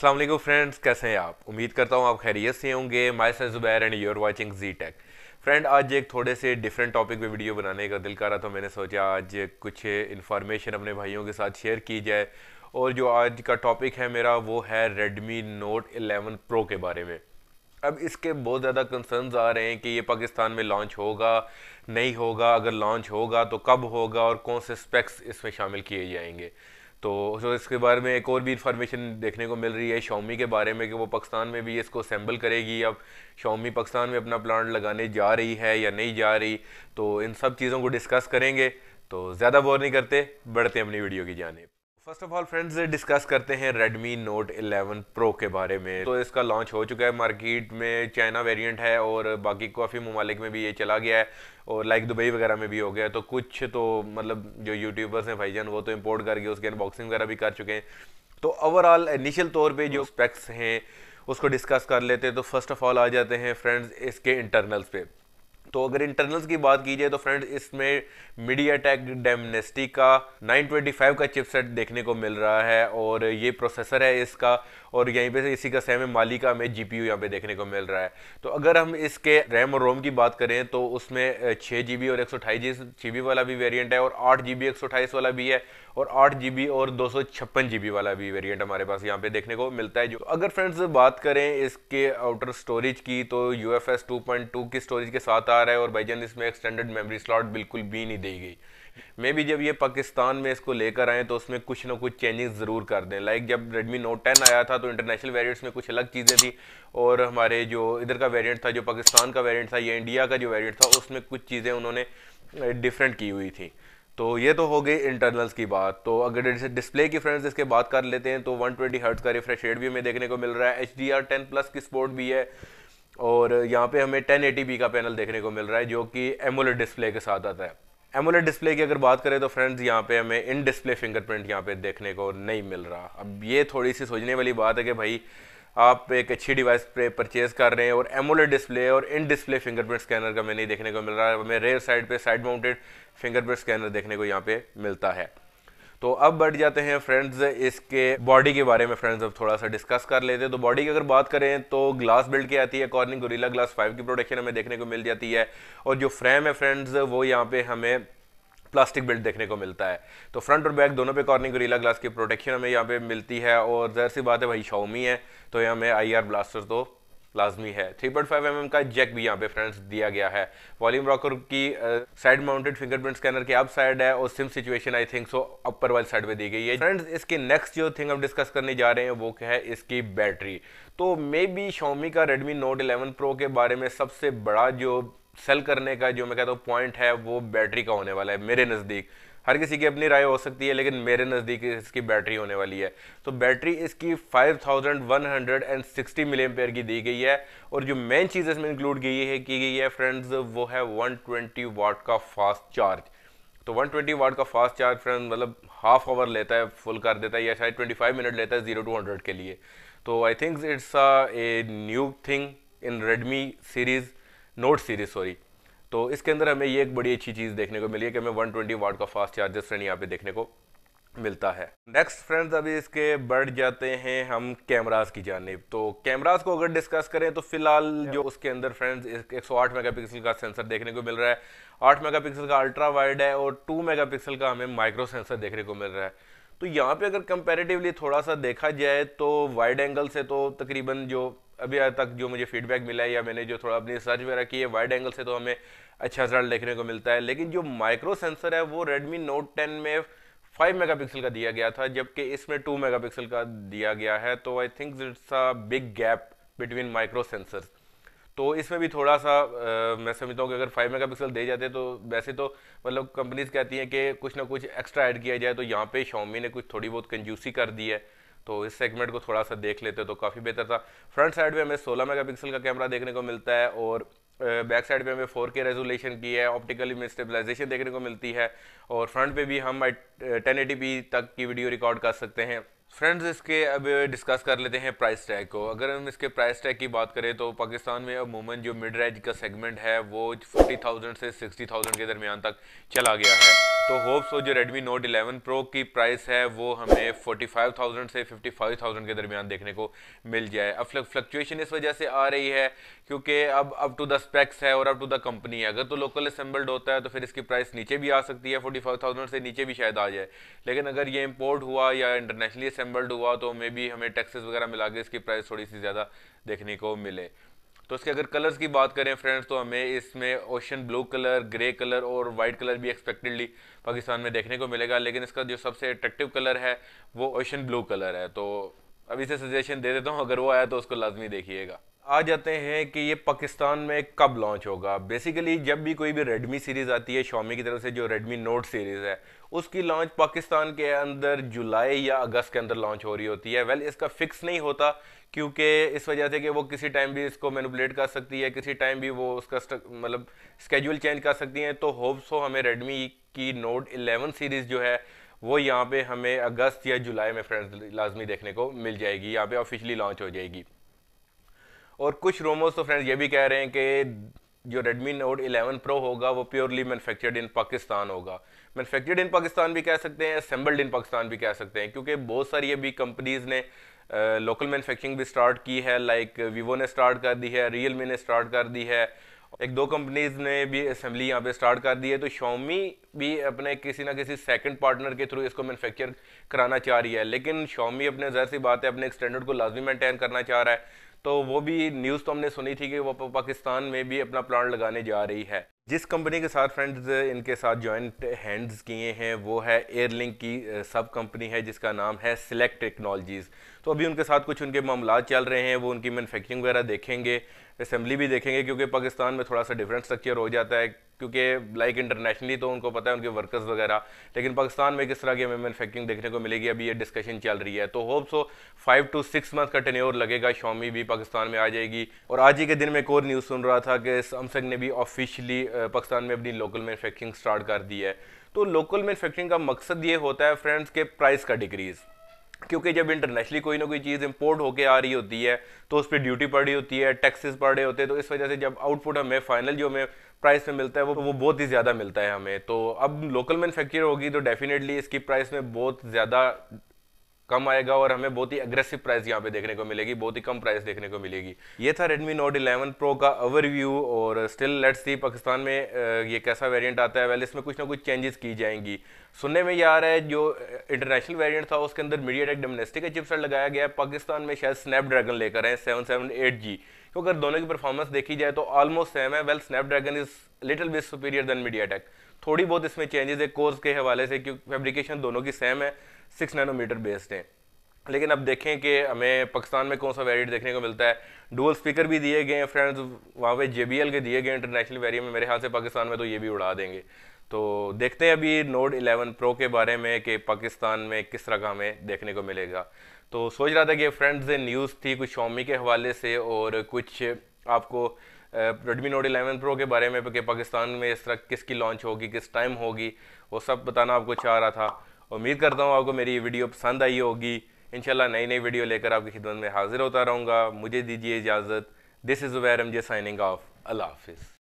अस्सलाम वालेकुम फ्रेंड्स, कैसे हैं आप? उम्मीद करता हूँ आप खैरियत से होंगे। Myself Zubair and you're watching G Tech friend, आज एक थोड़े से डिफरेंट टॉपिक पे वीडियो बनाने का दिल कर रहा था। मैंने सोचा आज कुछ इन्फॉर्मेशन अपने भाइयों के साथ शेयर की जाए। और जो आज का टॉपिक है मेरा, वो है रेडमी नोट 11 प्रो के बारे में। अब इसके बहुत ज़्यादा कंसर्नस आ रहे हैं कि ये पाकिस्तान में लॉन्च होगा, नहीं होगा। अगर लॉन्च होगा तो कब होगा और कौन से स्पेक्स इसमें शामिल किए जाएँगे? तो जो इसके बारे में एक और भी इन्फॉर्मेशन देखने को मिल रही है शॉमी के बारे में कि वो पाकिस्तान में भी इसको असेंबल करेगी अब शॉमी पाकिस्तान में अपना प्लांट लगाने जा रही है या नहीं जा रही तो इन सब चीज़ों को डिस्कस करेंगे। तो ज़्यादा बोर नहीं करते, बढ़ते हैं अपनी वीडियो की जाने first of all friends discuss करते हैं Redmi Note 11 Pro के बारे में। तो इसका लॉन्च हो चुका है मार्केट में चाइना वेरिएंट है और बाकी काफ़ी ममालिक में भी ये चला गया है और लाइक दुबई वगैरह में भी हो गया तो कुछ तो मतलब जो यूट्यूबर्स हैं भाईजान, वो तो इम्पोर्ट करके उसके अनबॉक्सिंग वगैरह भी कर चुके हैं। तो ओवरऑल इनिशियल तौर पर जो स्पेक्स हैं, उसको डिस्कस कर लेते हैं। तो फ़र्स्ट ऑफ़ ऑल आ जाते हैं फ्रेंड्स इसके इंटरनल्स पे। तो अगर इंटरनल्स की बात की जाए तो फ्रेंड्स इसमें मीडिया टेक डेमनेस्टी का 925 का चिपसेट देखने को मिल रहा है और ये प्रोसेसर है इसका और यहीं पे इसी का सेम माली का हमें जी पी यू यहाँ पे देखने को मिल रहा है। तो अगर हम इसके रैम और रोम की बात करें तो उसमें छः जी और एक सौ बी वाला भी वेरियंट है और आठ जी बी एक सौ वाला भी है और आठ जी बी और दो सौ छप्पन बी वाला भी वेरियंट हमारे पास यहाँ पे देखने को मिलता है जो, अगर फ्रेंड्स बात करें इसके आउटर स्टोरेज की तो U F S two point two की स्टोरेज के साथ आ रहा है और भाईजान इसमें एक्सटेंडेड मेमोरी स्लॉट बिल्कुल भी नहीं दी गई। मे भी जब ये पाकिस्तान में इसको लेकर आए तो उसमें कुछ ना कुछ चेंजेस ज़रूर कर दें। लाइक जब Redmi Note 10 आया था तो इंटरनेशनल वेरिएंट्स में कुछ अलग चीज़ें थी और हमारे जो इधर का वेरिएंट था, जो पाकिस्तान का वेरिएंट था, या इंडिया का जो वेरिएंट था, उसमें कुछ चीज़ें उन्होंने डिफरेंट की हुई थी। तो ये तो हो गई इंटरनल्स की बात। तो अगर डिस्प्ले की फ्रेंड्स इसके बात कर लेते हैं तो 120 ट्वेंटी हर्ट्स का रिफ्रेश रेट भी हमें देखने को मिल रहा है। H D R ten plus की स्पोर्ट भी है। और यहाँ पे हमें टेन एटी का पैनल देखने को मिल रहा है, जो कि एमोलेट डिस्प्ले के साथ आता है। एमोलेट डिस्प्ले की अगर बात करें तो फ्रेंड्स यहाँ पे हमें इन डिस्प्ले फिंगरप्रिंट यहाँ पे देखने को नहीं मिल रहा। अब ये थोड़ी सी सोचने वाली बात है कि भाई, आप एक अच्छी डिवाइस परचेज कर रहे हैं और एमोलेट डिस्प्ले और इन डिस्प्ले फिंगरप्रिंट स्कैनर का हमें नहीं देखने को मिल रहा। है हमें रेयर साइड पे साइड माउंटेड फिंगरप्रिंट स्कैनर देखने को यहाँ पे मिलता है। तो अब बढ़ जाते हैं फ्रेंड्स इसके बॉडी के बारे में फ्रेंड्स अब थोड़ा सा डिस्कस कर लेते हैं। तो बॉडी की अगर बात करें तो ग्लास बिल्ड की आती है कॉर्निंग गोरिल्ला ग्लास फाइव की प्रोटेक्शन हमें देखने को मिल जाती है। और जो फ्रेम है फ्रेंड्स वो यहाँ पे हमें प्लास्टिक बिल्ड देखने को मिलता है। तो फ्रंट और बैक दोनों पे कॉर्निंग गोरिल्ला ग्लास की प्रोटेक्शन हमें यहाँ पे मिलती है। और जहर सी बात है, भाई शॉमी है तो यहाँ में आई आर ब्लास्टर तो लाजमी है। 3.5 पॉइंट mm का जैक भी यहाँ पे फ्रेंड्स दिया गया है। वॉल्यूम रॉकर की साइड माउंटेड फिंगरप्रिंट स्कैनर की अप साइड है और SIM situation I think so upper वाली साइड पे दी गई है। फ्रेंड्स इसके नेक्स्ट जो थिंग हम डिस्कस करने जा रहे हैं वो क्या है? इसकी बैटरी तो मे बी शॉमी का रेडमी नोट 11 प्रो के बारे में सबसे बड़ा जो सेल करने का जो मैं कहता हूँ पॉइंट है वो बैटरी का होने वाला है मेरे नज़दीक। हर किसी की अपनी राय हो सकती है, लेकिन मेरे नज़दीक इसकी बैटरी होने वाली है। तो बैटरी इसकी 5160 मिलियन पेयर की दी गई है, और जो मेन चीज़ इसमें इंक्लूड की है, की गई है फ्रेंड्स वो है 120 वाट का फास्ट चार्ज तो 120 वाट का फास्ट चार्ज फ्रेंड मतलब हाफ़ आवर लेता है फुल कर देता है, या शायद 25 मिनट लेता है ज़ीरो टू हंड्रेड के लिए। तो I think it's a new thing in Redmi series Note series sorry तो इसके अंदर हमें ये एक बड़ी अच्छी चीज़ देखने को मिली है कि हमें 120 वाट का फास्ट चार्जर फ्रेंड यहाँ पे देखने को मिलता है। नेक्स्ट फ्रेंड्स अभी इसके बढ़ जाते हैं हम कैमरास की जानब। तो कैमरास को अगर डिस्कस करें तो फ़िलहाल जो उसके अंदर फ्रेंड्स एक सौ आठ मेगापिक्सल का सेंसर देखने को मिल रहा है। आठ मेगापिक्सल का अल्ट्रा वाइड है और टू मेगापिक्सल का हमें माइक्रो सेंसर देखने को मिल रहा है। तो यहाँ पे अगर कंपेरेटिवली थोड़ा सा देखा जाए तो वाइड एंगल से तो तकरीबन जो अभी तक जो मुझे फीडबैक मिला है या मैंने जो थोड़ा अपनी रिसर्च वगैरह की है वाइड एंगल से तो हमें अच्छा रिज़ल्ट देखने को मिलता है। लेकिन जो माइक्रो सेंसर है वो रेडमी नोट टेन में फाइव मेगापिक्सल का दिया गया था जबकि इसमें टू मेगापिक्सल का दिया गया है। तो I think it's a big gap between micro sensor तो इसमें भी थोड़ा सा आ, मैं समझता हूँ कि अगर फाइव मेगापिक्सल दे जाते तो वैसे तो मतलब कंपनीज़ कहती हैं कि कुछ ना कुछ एक्स्ट्रा ऐड किया जाए तो यहाँ पे शॉमी ने कुछ थोड़ी बहुत कंजूसी कर दी है। तो इस सेगमेंट को थोड़ा सा देख लेते तो काफ़ी बेहतर था। फ्रंट साइड में हमें 16 मेगापिक्सल का कैमरा देखने को मिलता है और बैक साइड पे हमें 4K के रेजोलेशन की है ऑप्टिकली में स्टेबलाइजेशन देखने को मिलती है और फ्रंट पे भी हम टेन तक की वीडियो रिकॉर्ड कर सकते हैं। फ्रेंड्स इसके अब डिस्कस कर लेते हैं प्राइस टैग को। अगर हम इसके प्राइस टैग की बात करें तो पाकिस्तान में अमूमन जो मिड रेंज का सेगमेंट है वो 40,000 से 60,000 के दरमियान तक चला गया है। तो होप सो जो Redmi Note 11 Pro की प्राइस है वो हमें 45,000 से 55,000 के दरमियान देखने को मिल जाए अब फ्लक्चुएशन इस वजह से आ रही है क्योंकि अब अप टू द स्पेक्स है और अप टू द कंपनी है। अगर तो लोकल असेंबल्ड होता है तो फिर इसकी प्राइस नीचे भी आ सकती है 45,000 से नीचे भी शायद आ जाए। लेकिन अगर ये इम्पोर्ट हुआ या इंटरनेशनली असेंबल्ड हुआ तो मे बी हमें टैक्सेस वगैरह मिला के इसकी प्राइस थोड़ी सी ज़्यादा देखने को मिले। तो इसके अगर कलर्स की बात करें फ्रेंड्स तो हमें इसमें ocean blue colour grey colour और वाइट कलर भी एक्सपेक्टेडली पाकिस्तान में देखने को मिलेगा, लेकिन इसका जो सबसे अट्रैक्टिव कलर है, वो ओशन ब्लू कलर है। तो अभी से सजेशन दे देता हूँ, अगर वो आया तो उसको लाजमी देखिएगा। आ जाते हैं कि ये पाकिस्तान में कब लॉन्च होगा। बेसिकली जब भी कोई भी रेडमी सीरीज़ आती है शॉमी की तरफ़ से जो रेडमी नोट सीरीज़ है उसकी लॉन्च पाकिस्तान के अंदर जुलाई या अगस्त के अंदर लॉन्च हो रही होती है। वेल well, इसका फिक्स नहीं होता क्योंकि इस वजह से कि वो किसी टाइम भी इसको मैनुपलेट कर सकती है किसी टाइम भी वो उसका मतलब स्केड्यूल चेंज कर सकती हैं। तो होप्स हो हमें रेडमी की नोट 11 सीरीज़ जो है वो यहाँ पे हमें अगस्त या जुलाई में फ्रेंड्स लाजमी देखने को मिल जाएगी यहाँ पे ऑफिशियली लॉन्च हो जाएगी। और कुछ रोमोस तो फ्रेंड्स ये भी कह रहे हैं कि जो Redmi Note 11 Pro होगा, वो प्योरली मैनुफैक्चर्ड इन पाकिस्तान होगा। मैनुफेक्चर्ड इन पाकिस्तान भी कह सकते हैं असेंबल्ड इन पाकिस्तान भी कह सकते हैं, क्योंकि बहुत सारी अभी कंपनीज़ ने लोकल मैनुफैक्चरिंग भी स्टार्ट की है लाइक वीवो ने स्टार्ट कर दी है रियल मी ने स्टार्ट कर दी है, एक दो कंपनीज़ ने भी असेंबली यहाँ पे स्टार्ट कर दी है तो शॉमी भी अपने किसी ना किसी सेकंड पार्टनर के थ्रू इसको मैनुफैक्चर कराना चाह रही है। लेकिन शॉमी अपने, जहर सी बात है, अपने स्टैंडर्ड को लाजमी मेंटेन करना चाह रहा है। तो वो भी न्यूज़ तो हमने सुनी थी कि वो पाकिस्तान में भी अपना प्लांट लगाने जा रही है। जिस कंपनी के साथ फ्रेंड्स इनके साथ जॉइंट हैंड्स किए हैं, वो है एयरलिंक की सब कंपनी है, जिसका नाम है सिलेक्ट टेक्नोलॉजीज़ तो अभी उनके साथ कुछ उनके मामला चल रहे हैं, वो उनकी मैनुफैक्चरिंग वगैरह देखेंगे। असेंबली भी देखेंगे, क्योंकि पाकिस्तान में थोड़ा सा डिफरेंट स्ट्रक्चर हो जाता है, क्योंकि लाइक इंटरनेशनली तो उनको पता है उनके वर्कर्स वगैरह, लेकिन पाकिस्तान में किस तरह की हमें मैनुफैक्चरिंग देखने को मिलेगी, अभी ये डिस्कशन चल रही है। तो hope so five to six month का टेन्योर लगेगा शॉमी भी पाकिस्तान में आ जाएगी। और आज ही के दिन में एक और न्यूज़ सुन रहा था कि सैमसंग ने भी ऑफिशियली पाकिस्तान में अपनी लोकल मैनुफैक्चरिंग स्टार्ट कर दी है। तो लोकल मैनुफैक्चरिंग का मकसद ये होता है फ्रेंड्स के प्राइस का डिक्रीज़ क्योंकि जब इंटरनेशनली कोई ना कोई चीज़ इंपोर्ट होकर आ रही होती है तो उस पर ड्यूटी पड़ रही होती है टैक्सेस पड़ रहे होते हैं तो इस वजह से जब आउटपुट हमें फाइनल जो हमें प्राइस में मिलता है, वो वो बहुत ही ज़्यादा मिलता है हमें। तो अब लोकल मैनुफैक्चर होगी तो डेफिनेटली इसकी प्राइस में बहुत ज़्यादा कम आएगा और हमें बहुत ही अग्रेसिव प्राइस यहाँ पे देखने को मिलेगी, बहुत ही कम प्राइस देखने को मिलेगी। ये था Redmi Note 11 Pro का ओवरव्यू और स्टिल लेट्स सी पाकिस्तान में ये कैसा वेरिएंट आता है। वेल इसमें कुछ ना कुछ चेंजेस की जाएँगी। सुनने में ये आ रहा है जो इंटरनेशनल वेरिएंट था, उसके अंदर मीडिया टेक डोमेस्टिक चिपसेट लगाया गया है। पाकिस्तान में शायद स्नैपड्रैगन लेकर आए सेवन सेवन एट जी तो अगर दोनों की परफॉर्मेंस देखी जाए तो ऑलमोस्ट सेम है। Well Snapdragon is little bit superior than MediaTek थोड़ी बहुत इसमें चेंजेस है कोर्स के हवाले से, क्योंकि फेब्रिकेशन दोनों की सेम है। सिक्स नैनोमीटर बेस्ड है। लेकिन अब देखें कि हमें पाकिस्तान में कौन सा वेरिएंट देखने को मिलता है। डुअल स्पीकर भी दिए गए हैं फ्रेंड्स वहाँ पे जेबीएल के दिए गए इंटरनेशनल वेरिएंट में। मेरे ख्याल से पाकिस्तान में तो ये भी उड़ा देंगे। तो देखते हैं अभी नोट 11 प्रो के बारे में कि पाकिस्तान में किस तरह का हमें देखने को मिलेगा। तो सोच रहा था कि फ्रेंड्स न्यूज़ थी कुछ शॉमी के हवाले से और कुछ आपको रेडमी नोट 11 प्रो के बारे में कि पाकिस्तान में इस तरह किसकी लॉन्च होगी, किस टाइम होगी, वो सब बताना आपको चाह रहा था। उम्मीद करता हूँ आपको मेरी वीडियो पसंद आई होगी। इंशाल्लाह नई नई वीडियो लेकर आपकी खिदमत में हाजिर होता रहूँगा। मुझे दीजिए इजाज़त। दिस इज़ वैर एम जे साइनिंग ऑफ़ अल्लाह हाफिज़।